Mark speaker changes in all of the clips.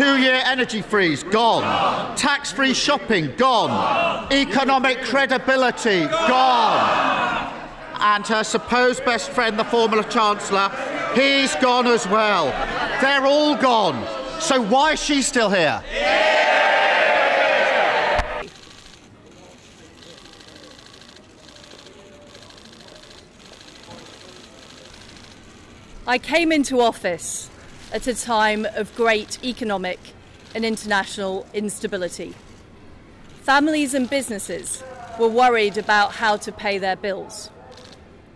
Speaker 1: Two year energy freeze, gone. gone. Tax free shopping, gone. Economic credibility, gone. And her supposed best friend, the former Chancellor, he's gone as well. They're all gone. So why is she still here?
Speaker 2: I came into office at a time of great economic and international instability. Families and businesses were worried about how to pay their bills.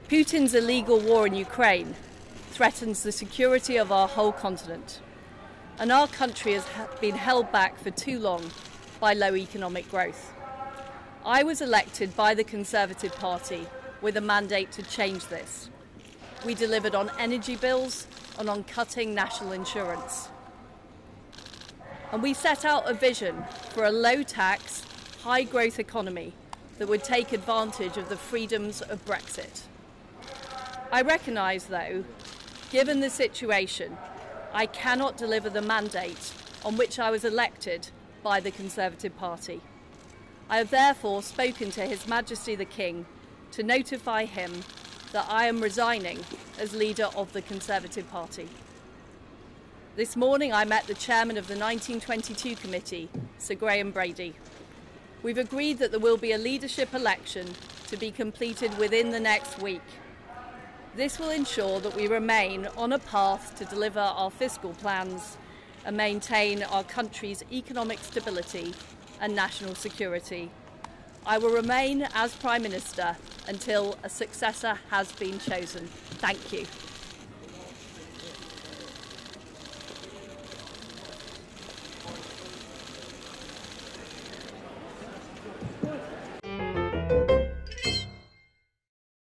Speaker 2: Putin's illegal war in Ukraine threatens the security of our whole continent, and our country has been held back for too long by low economic growth. I was elected by the Conservative Party with a mandate to change this. We delivered on energy bills and on cutting national insurance. And we set out a vision for a low tax, high growth economy that would take advantage of the freedoms of Brexit. I recognise, though, given the situation, I cannot deliver the mandate on which I was elected by the Conservative Party. I have therefore spoken to His Majesty the King to notify him that I am resigning as leader of the Conservative Party. This morning I met the chairman of the 1922 committee, Sir Graham Brady. We've agreed that there will be a leadership election to be completed within the next week. This will ensure that we remain on a path to deliver our fiscal plans and maintain our country's economic stability and national security. I will remain as Prime Minister until a successor has been chosen. Thank you.